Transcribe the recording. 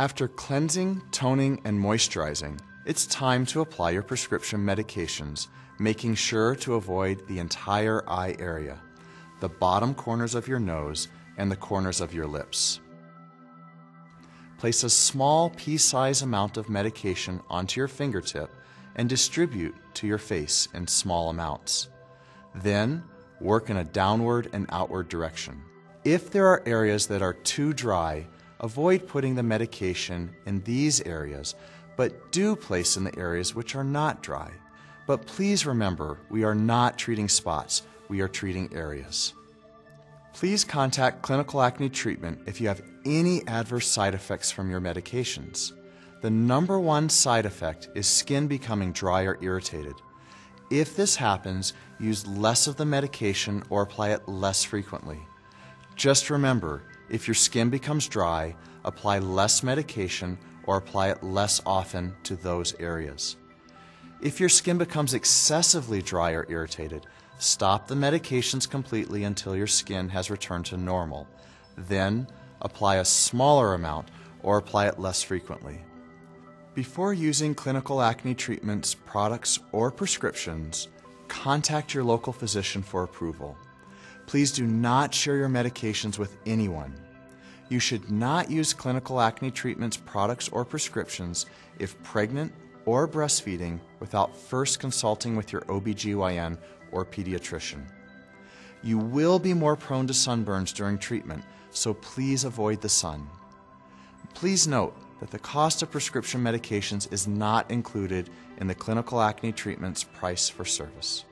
After cleansing, toning, and moisturizing, it's time to apply your prescription medications, making sure to avoid the entire eye area, the bottom corners of your nose, and the corners of your lips. Place a small pea sized amount of medication onto your fingertip and distribute to your face in small amounts. Then, work in a downward and outward direction. If there are areas that are too dry, avoid putting the medication in these areas, but do place in the areas which are not dry. But please remember, we are not treating spots, we are treating areas. Please contact Clinical Acne Treatment if you have any adverse side effects from your medications. The number one side effect is skin becoming dry or irritated. If this happens, use less of the medication or apply it less frequently. Just remember, if your skin becomes dry, apply less medication or apply it less often to those areas. If your skin becomes excessively dry or irritated, stop the medications completely until your skin has returned to normal. Then apply a smaller amount or apply it less frequently. Before using clinical acne treatments, products, or prescriptions, contact your local physician for approval. Please do not share your medications with anyone. You should not use clinical acne treatments, products, or prescriptions if pregnant or breastfeeding without first consulting with your OBGYN or pediatrician. You will be more prone to sunburns during treatment, so please avoid the sun. Please note that the cost of prescription medications is not included in the clinical acne treatment's price for service.